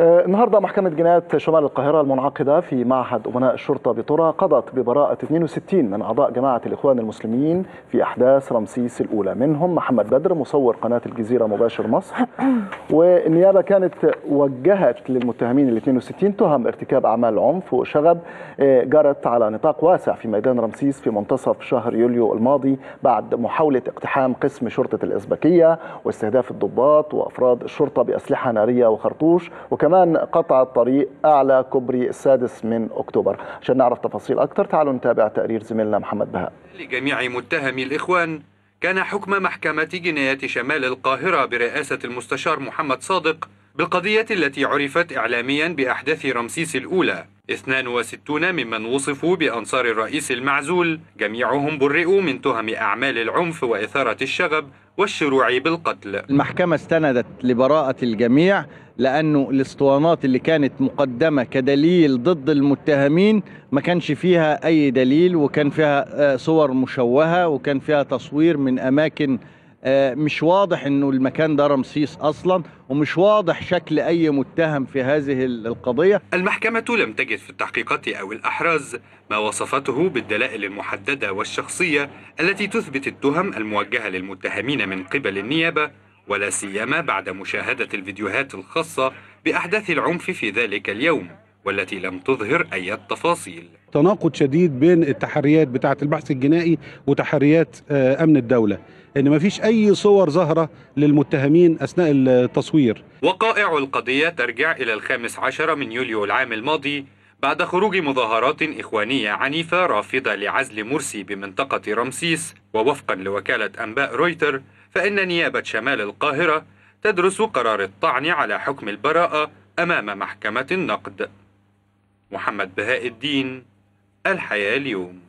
آه، النهارده محكمة جنايات شمال القاهرة المنعقدة في معهد أمناء الشرطة بطرة قضت ببراءة 62 من أعضاء جماعة الإخوان المسلمين في أحداث رمسيس الأولى. منهم محمد بدر مصور قناة الجزيرة مباشر مصر. والنيابة كانت وجهت للمتهمين ال 62 تهم ارتكاب أعمال عنف وشغب آه، جرت على نطاق واسع في ميدان رمسيس في منتصف شهر يوليو الماضي بعد محاولة اقتحام قسم شرطة الإزبكية واستهداف الضباط وأفراد الشرطة بأسلحة نارية وخرطوش وكمان قطع الطريق أعلى كوبري السادس من أكتوبر. عشان نعرف تفاصيل أكثر تعالوا نتابع تقرير زميلنا محمد بهاء. لجميع متهمي الإخوان كان حكم محكمة جنايات شمال القاهرة برئاسة المستشار محمد صادق بالقضية التي عرفت إعلاميا بأحداث رمسيس الأولى 62 ممن وصفوا بأنصار الرئيس المعزول جميعهم برئوا من تهم أعمال العنف وإثارة الشغب والشروع بالقتل. المحكمة استندت لبراءة الجميع لأنه الاسطوانات اللي كانت مقدمة كدليل ضد المتهمين ما كانش فيها أي دليل وكان فيها آه، صور مشوهة وكان فيها تصوير من أماكن مش واضح إنه المكان ده رمسيس أصلا ومش واضح شكل أي متهم في هذه القضية. المحكمة لم تجد في التحقيقات أو الأحراز ما وصفته بالدلائل المحددة والشخصية التي تثبت التهم الموجهة للمتهمين من قبل النيابة ولا سيما بعد مشاهدة الفيديوهات الخاصة بأحداث العنف في ذلك اليوم. والتي لم تظهر أي تفاصيل تناقض شديد بين التحريات بتاعة البحث الجنائي وتحريات آه، أمن الدولة. إن مفيش أي صور ظاهرة للمتهمين أثناء التصوير. وقائع القضية ترجع إلى الخامس عشر من يوليو العام الماضي بعد خروج مظاهرات إخوانية عنيفة رافضة لعزل مرسي بمنطقة رمسيس. ووفقا لوكالة أنباء رويتر فإن نيابة شمال القاهرة تدرس قرار الطعن على حكم البراءة أمام محكمة النقد. محمد بهاء الدين الحياة اليوم.